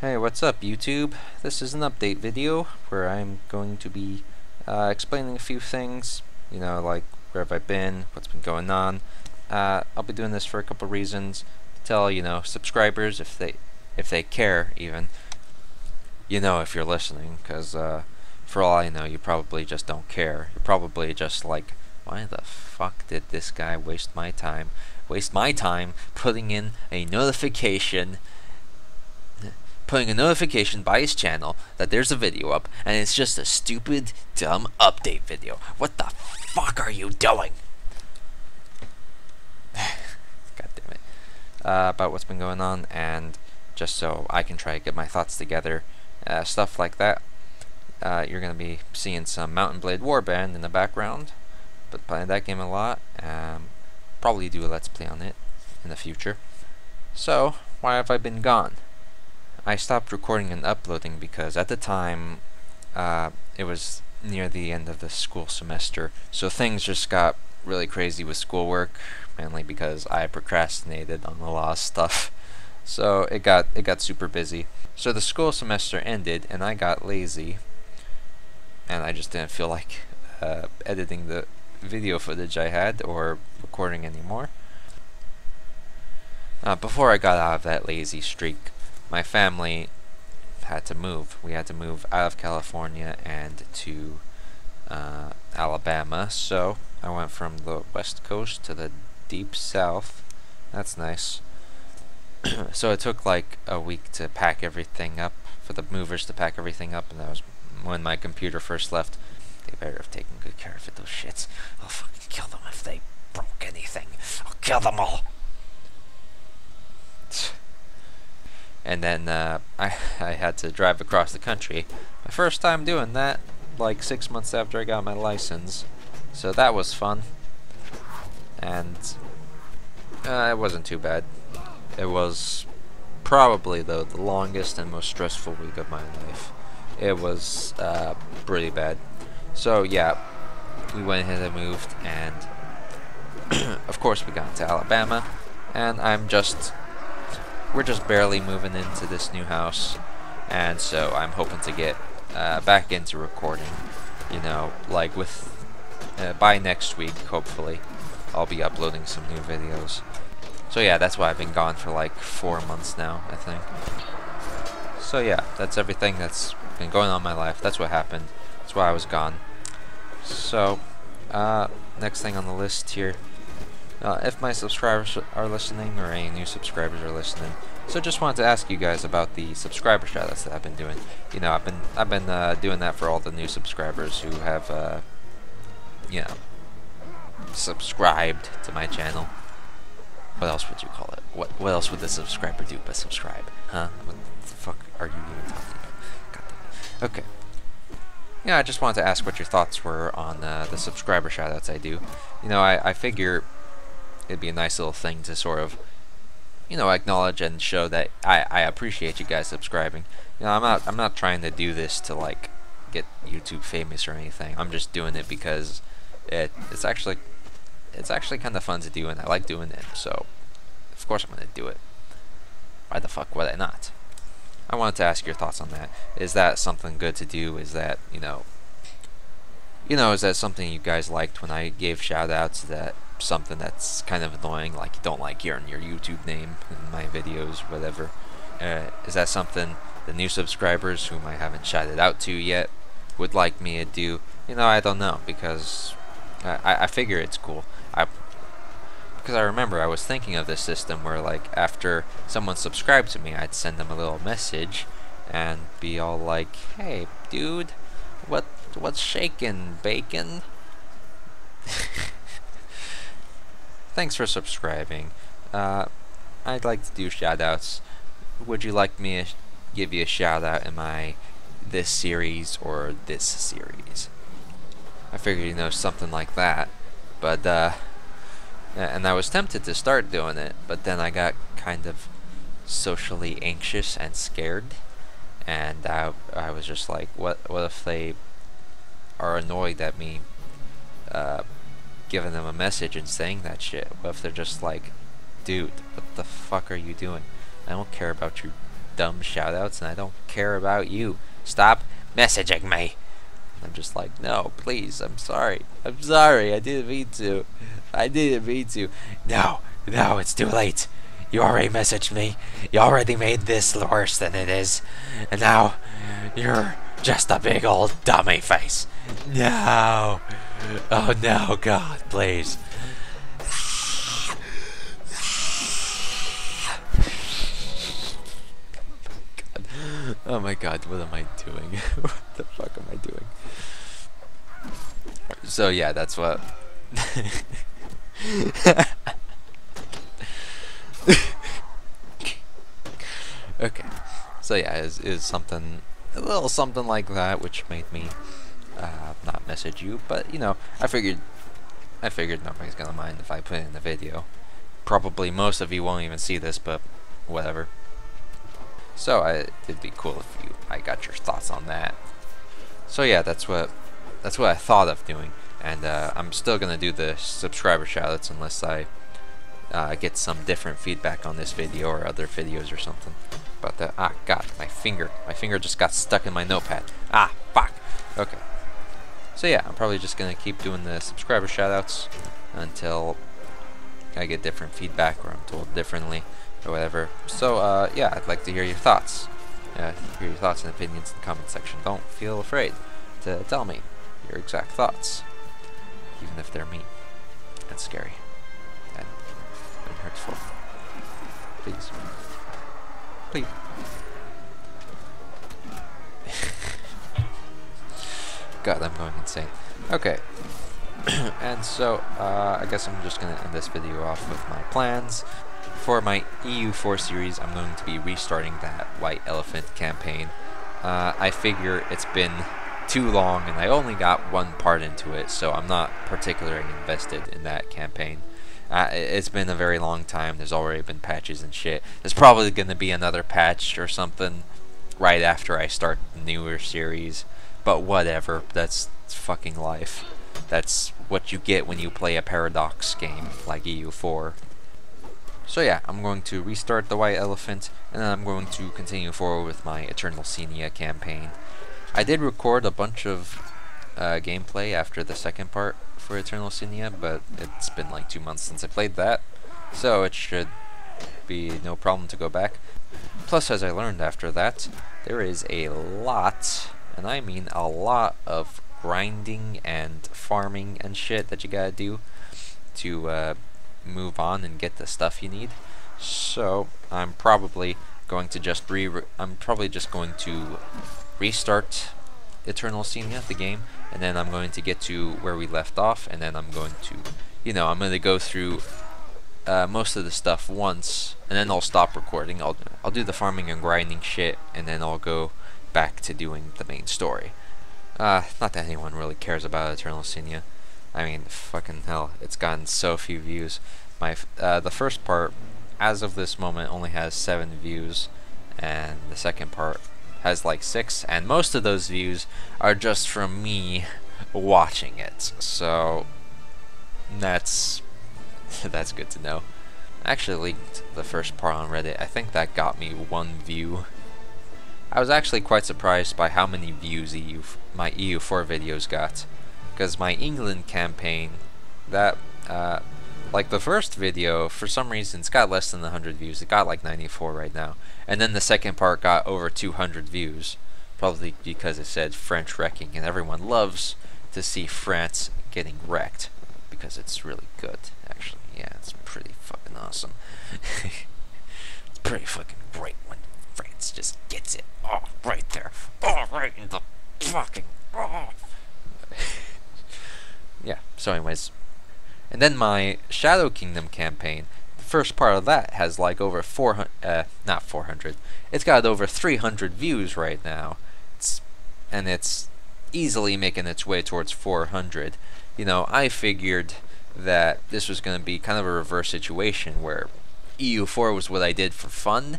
Hey, what's up YouTube? This is an update video where I'm going to be uh, explaining a few things, you know, like where have I been, what's been going on. Uh, I'll be doing this for a couple reasons. To tell, you know, subscribers if they if they care even, you know if you're listening, because uh, for all I know, you probably just don't care. You're probably just like, why the fuck did this guy waste my time, waste my time putting in a notification putting a notification by his channel that there's a video up, and it's just a stupid, dumb update video. What the fuck are you doing? God damn it. Uh, about what's been going on, and just so I can try to get my thoughts together, uh, stuff like that. Uh, you're going to be seeing some Mount & Blade Warband in the background, but playing that game a lot. Um, probably do a Let's Play on it in the future. So, why have I been gone? I stopped recording and uploading because at the time uh, it was near the end of the school semester, so things just got really crazy with schoolwork, mainly because I procrastinated on lot of stuff. So it got it got super busy. So the school semester ended and I got lazy, and I just didn't feel like uh, editing the video footage I had or recording anymore. Uh, before I got out of that lazy streak, my family had to move. We had to move out of California and to uh, Alabama. So I went from the west coast to the deep south. That's nice. so it took like a week to pack everything up for the movers to pack everything up, and that was when my computer first left. They better have taken good care of it, those shits. I'll fucking kill them if they broke anything. I'll kill them all. And then uh, I, I had to drive across the country. My first time doing that, like six months after I got my license. So that was fun. And uh, it wasn't too bad. It was probably, though, the longest and most stressful week of my life. It was uh, pretty bad. So yeah, we went ahead and moved, and of course we got to Alabama, and I'm just we're just barely moving into this new house, and so I'm hoping to get uh, back into recording. You know, like with uh, by next week, hopefully, I'll be uploading some new videos. So yeah, that's why I've been gone for like four months now, I think. So yeah, that's everything that's been going on in my life. That's what happened. That's why I was gone. So, uh, next thing on the list here uh, if my subscribers are listening or any new subscribers are listening. So just wanted to ask you guys about the subscriber shoutouts that I've been doing. You know, I've been I've been uh, doing that for all the new subscribers who have, uh, you know, subscribed to my channel. What else would you call it? What what else would the subscriber do but subscribe? Huh? What the fuck are you even talking about? Okay. Yeah, I just wanted to ask what your thoughts were on uh, the subscriber shoutouts I do. You know, I, I figure it'd be a nice little thing to sort of, you know, acknowledge and show that I, I appreciate you guys subscribing. You know, I'm not I'm not trying to do this to like get YouTube famous or anything. I'm just doing it because it it's actually it's actually kind of fun to do and I like doing it. So of course I'm gonna do it. Why the fuck would I not? I wanted to ask your thoughts on that. Is that something good to do? Is that you know you know, is that something you guys liked when I gave shoutouts that something that's kind of annoying, like you don't like hearing your YouTube name in my videos, whatever. Uh, is that something the new subscribers whom I haven't shouted out to yet would like me to do? You know, I don't know because I, I figure it's cool. I because I remember I was thinking of this system where like after someone subscribed to me, I'd send them a little message and be all like, "Hey, dude, what what's shaking, bacon?" thanks for subscribing. Uh, I'd like to do shoutouts. Would you like me to give you a shout out in my this series or this series? I figured you know something like that, but uh, and I was tempted to start doing it, but then I got kind of socially anxious and scared, and I I was just like, what what if they are annoyed at me uh, giving them a message and saying that shit? What if they're just like, dude, what the fuck are you doing? I don't care about your dumb shoutouts, and I don't care about you. Stop messaging me. I'm just like, no, please, I'm sorry. I'm sorry, I didn't mean to. I didn't mean to. No, no, it's too late. You already messaged me. You already made this worse than it is. And now, you're just a big old dummy face. No. Oh no, God, please. Oh my god, what am I doing? what the fuck am I doing? So yeah, that's what Okay. So yeah, is is something a little something like that which made me uh, not message you, but you know, I figured I figured nobody's gonna mind if I put in the video. Probably most of you won't even see this, but whatever. So I, it'd be cool if you I got your thoughts on that. So yeah, that's what that's what I thought of doing, and uh, I'm still gonna do the subscriber shoutouts unless I uh, get some different feedback on this video or other videos or something. But that. ah god, my finger, my finger just got stuck in my notepad. Ah fuck. Okay. So yeah, I'm probably just gonna keep doing the subscriber shoutouts until I get different feedback or I'm told differently or whatever. So, uh, yeah, I'd like to hear your thoughts. Uh, hear your thoughts and opinions in the comment section. Don't feel afraid to tell me your exact thoughts, even if they're mean and scary and, and hurtful. Please. Please. God, I'm going insane. Okay. and so, uh, I guess I'm just going to end this video off with my plans. For my EU4 series, I'm going to be restarting that White Elephant campaign. Uh, I figure it's been too long and I only got one part into it, so I'm not particularly invested in that campaign. Uh, it's been a very long time. There's already been patches and shit. There's probably going to be another patch or something right after I start the newer series. But whatever. That's fucking life. That's what you get when you play a Paradox game like EU4. So yeah, I'm going to restart the White Elephant, and then I'm going to continue forward with my Eternal Senia campaign. I did record a bunch of uh, gameplay after the second part for Eternal Senia, but it's been like two months since I played that, so it should be no problem to go back. Plus, as I learned after that, there is a lot, and I mean a lot of grinding and farming and shit that you gotta do to uh, move on and get the stuff you need. So I'm probably going to just re I'm probably just going to restart Eternal Senia, the game, and then I'm going to get to where we left off, and then I'm going to, you know, I'm going to go through uh, most of the stuff once, and then I'll stop recording. I'll I'll do the farming and grinding shit, and then I'll go back to doing the main story. Uh, not that anyone really cares about Eternal Senia. I mean, fucking hell, it's gotten so few views. My uh, the first part, as of this moment, only has seven views, and the second part has like six, and most of those views are just from me watching it. So that's that's good to know. I actually linked the first part on Reddit. I think that got me one view. I was actually quite surprised by how many views EU, my EU4 videos got because my England campaign, that, uh, like the first video, for some reason, it's got less than 100 views. It got like 94 right now. And then the second part got over 200 views. Probably because it said French wrecking, and everyone loves to see France getting wrecked. Because it's really good, actually. Yeah, it's pretty fucking awesome. it's pretty fucking great when France just gets it. Oh, right there. Oh, right in the fucking... Oh. yeah, so anyways. And then my Shadow Kingdom campaign, the first part of that has like over 400, uh, not 400, it's got over 300 views right now. It's, and it's easily making its way towards 400. You know, I figured that this was going to be kind of a reverse situation where EU4 was what I did for fun,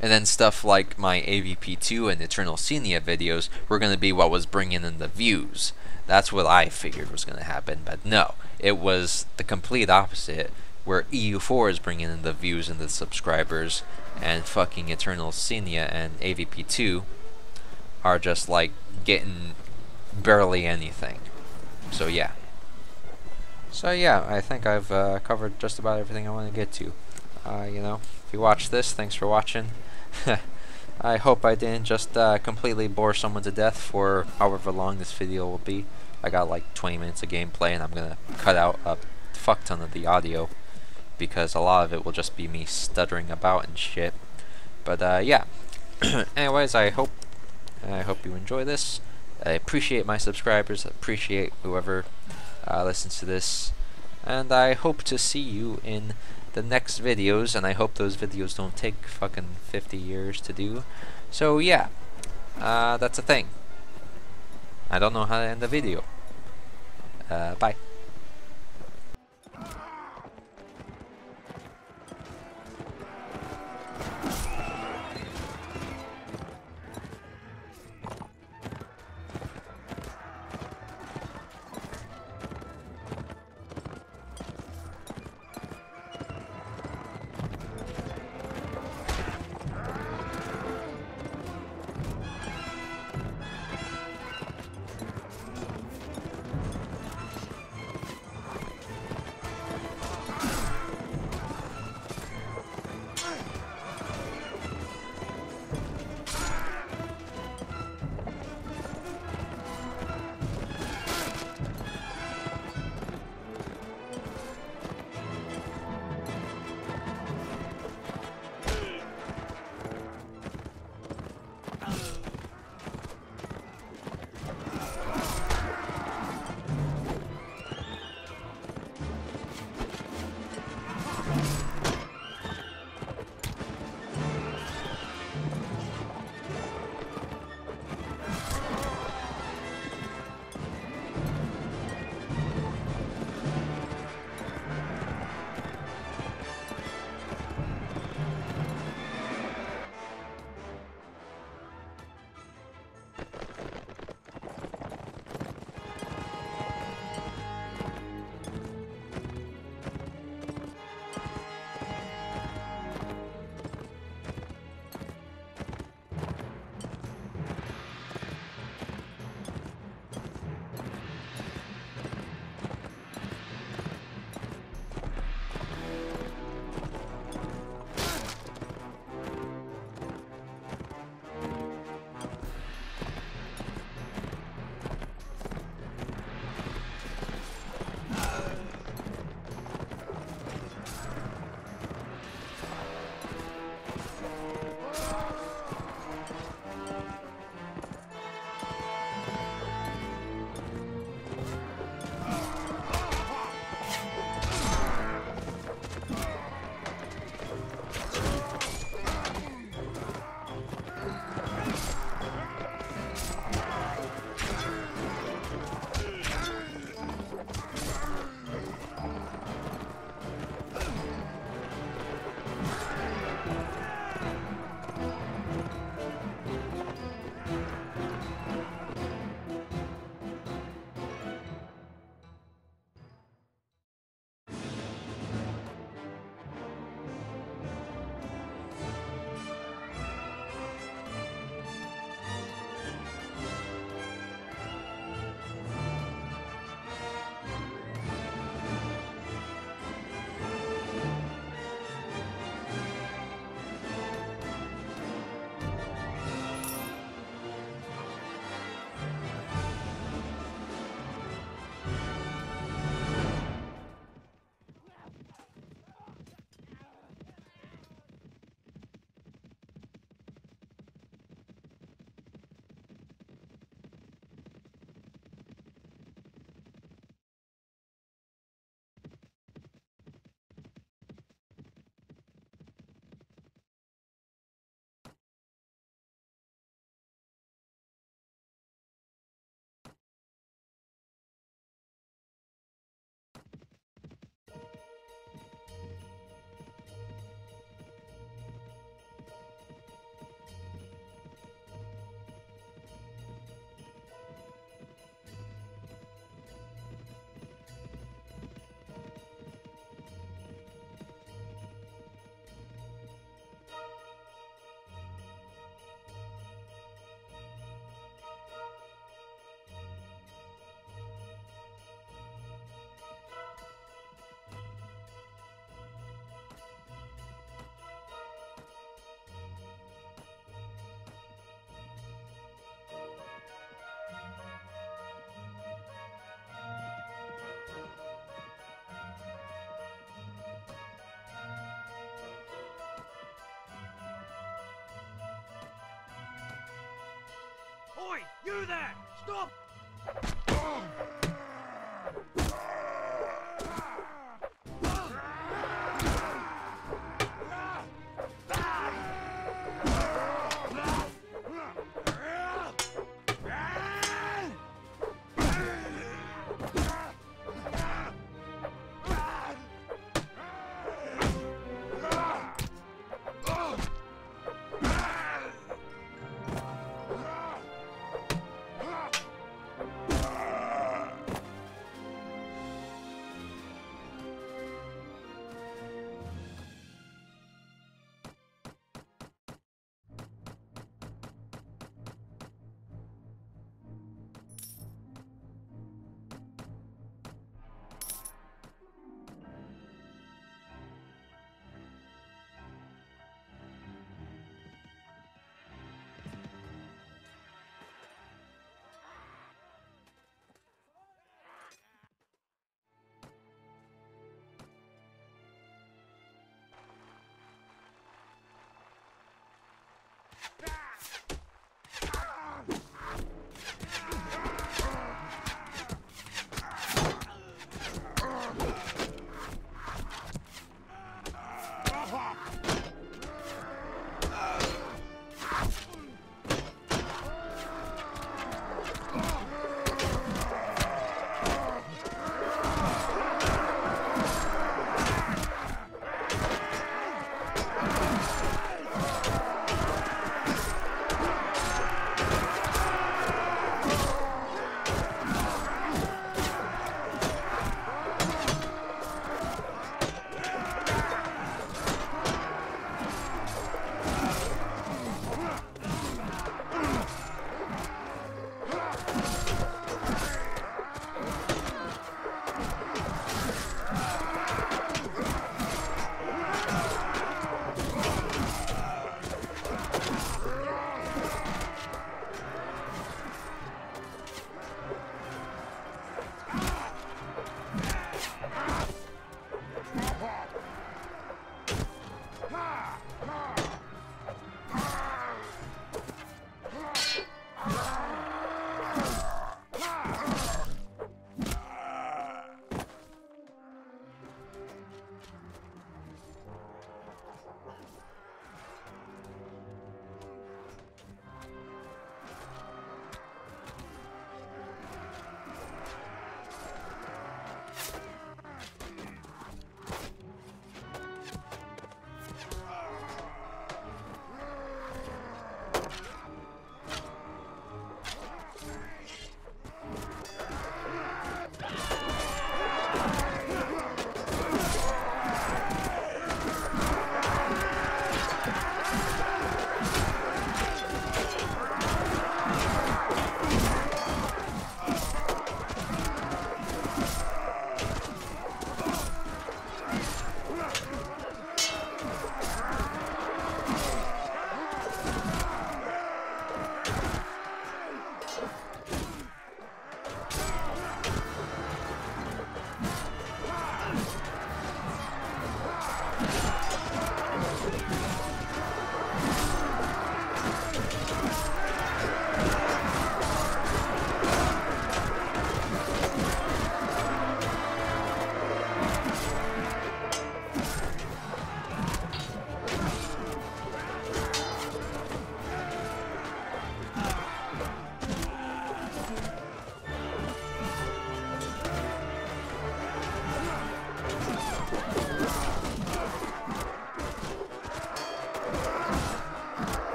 and then stuff like my AVP2 and Eternal Senia videos were going to be what was bringing in the views. That's what I figured was going to happen, but no. It was the complete opposite, where EU4 is bringing in the views and the subscribers, and fucking Eternal Senia and AVP2 are just like getting barely anything. So yeah. So yeah, I think I've uh, covered just about everything I want to get to. Uh, you know, if you watch this, thanks for watching. I hope I didn't just uh, completely bore someone to death for however long this video will be. I got like 20 minutes of gameplay and I'm gonna cut out a fuck ton of the audio because a lot of it will just be me stuttering about and shit. But uh, yeah. Anyways, I hope I hope you enjoy this. I appreciate my subscribers, appreciate whoever uh, listens to this, and I hope to see you in the next videos, and I hope those videos don't take fucking 50 years to do. So yeah, uh, that's a thing. I don't know how to end the video. Uh, bye. Oi, you there! Stop!